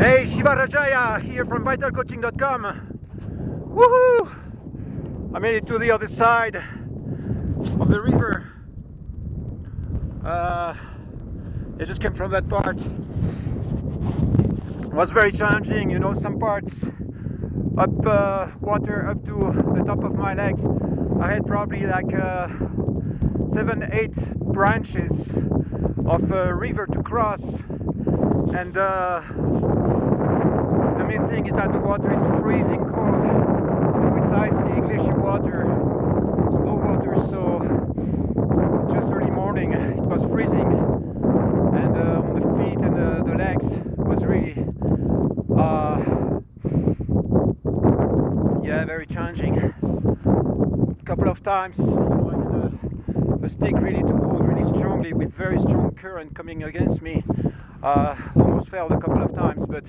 Hey, Shiva Rajaya here from vitalcoaching.com. Woohoo! I made it to the other side of the river. Uh, I just came from that part. It was very challenging, you know, some parts up uh, water up to the top of my legs. I had probably like uh, seven, eight branches of a river to cross and uh, main thing is that the water is freezing cold. You know it's icy glacier water snow water so it's just early morning. It was freezing and uh, on the feet and the, the legs was really uh, yeah very challenging. A couple of times a, a stick really to hold really strongly with very strong current coming against me. Uh, almost failed a couple of times, but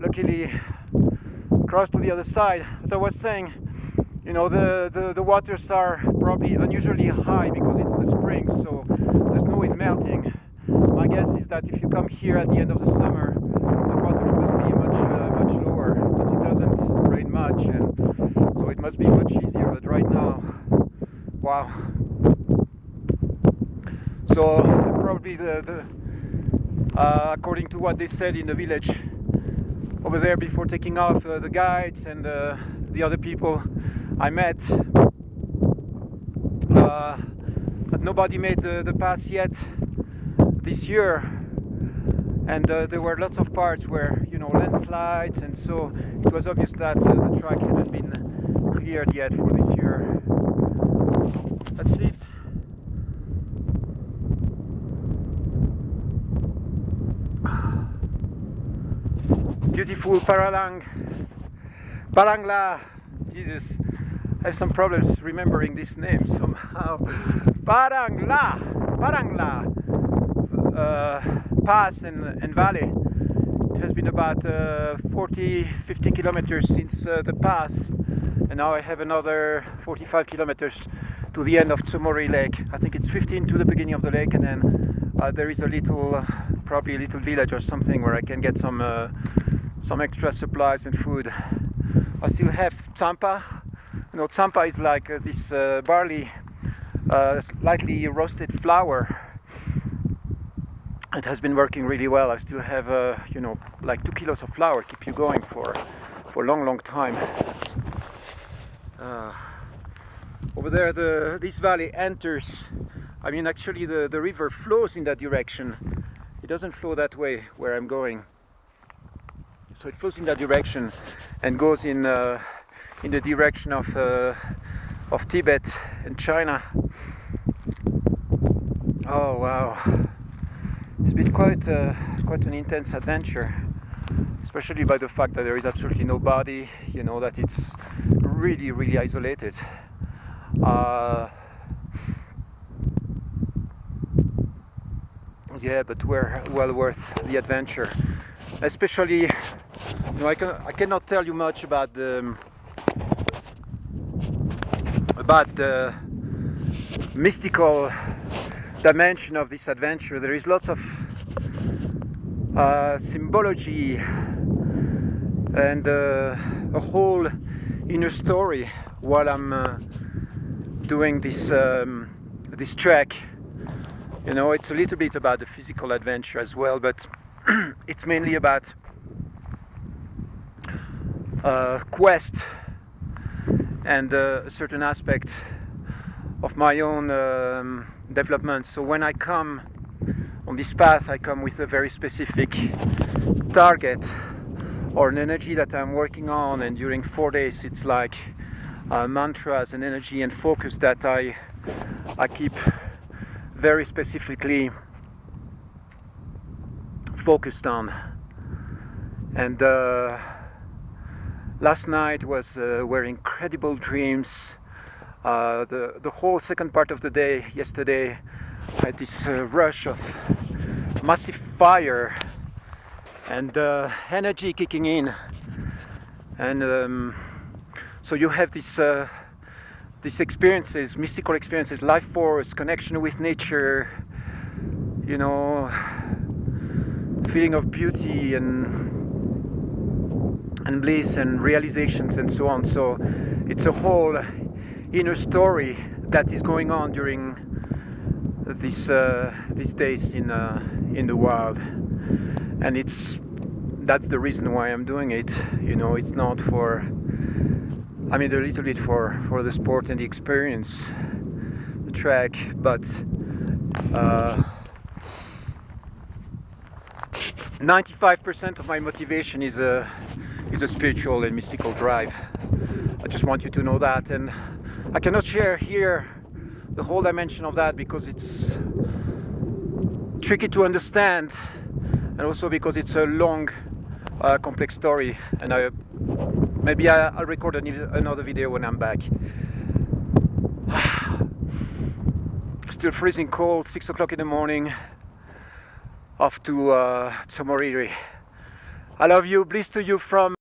luckily crossed to the other side. As I was saying, you know, the, the, the waters are probably unusually high because it's the spring, so the snow is melting. My guess is that if you come here at the end of the summer, the waters must be much uh, much lower because it doesn't rain much, and so it must be much easier. But right now, wow. So probably the, the uh, according to what they said in the village over there before taking off uh, the guides and uh, the other people I met. Uh, but nobody made the, the, pass yet this year. And uh, there were lots of parts where you know landslides and so it was obvious that uh, the track hadn't been cleared yet for this year that's it beautiful Paralang, Parangla, Jesus, I have some problems remembering this name somehow. Parangla, Parangla uh, Pass and, and Valley. It has been about uh, 40, 50 kilometers since uh, the pass, and now I have another 45 kilometers to the end of Tso Moriri Lake. I think it's 15 to the beginning of the lake, and then uh, there is a little, probably a little village or something where I can get some uh, some extra supplies and food. I still have tsampa. You know, tsampa is like uh, this uh, barley, uh, lightly roasted flour. It has been working really well. I still have, uh, you know, like two kilos of flour keep you going for for a long, long time. Uh, over there, the this valley enters. I mean, actually, the the river flows in that direction. It doesn't flow that way where I'm going so it flows in that direction and goes in uh, in the direction of uh, of Tibet and China. Oh wow! It's been quite uh, quite an intense adventure, especially by the fact that there is absolutely nobody. You know that it's really really isolated. Uh, yeah, but we're well worth the adventure especially I, can, I cannot tell you much about the about the mystical dimension of this adventure. There is lots of uh, symbology and uh, a whole inner story while I'm uh, doing this um, this trek. You know it's a little bit about the physical adventure as well but it's mainly about uh, quest and uh, a certain aspect of my own um, development. So when I come on this path, I come with a very specific target or an energy that I'm working on, and during four days, it's like uh, mantras and energy and focus that I I keep very specifically focused on. And uh, last night was uh, were incredible dreams. Uh, the the whole second part of the day yesterday I had this uh, rush of massive fire and uh, energy kicking in, and um, so you have this uh, these experiences, mystical experiences, life force, connection with nature, you know, feeling of beauty and and bliss and realizations and so on. So it's a whole inner story that is going on during this uh, these days in uh, in the wild, and it's that's the reason why I'm doing it. You know, it's not for I mean a little bit for for the sport and the experience, the track, but. Uh, 95% of my motivation is a is a spiritual and mystical drive. I just want you to know that, and I cannot share here the whole dimension of that because it's tricky to understand, and also because it's a long, uh, complex story. And I maybe I, will record another video when I'm back. Still freezing cold, six o'clock in the morning off to uh, Tso Moriri. I love you, bliss to you from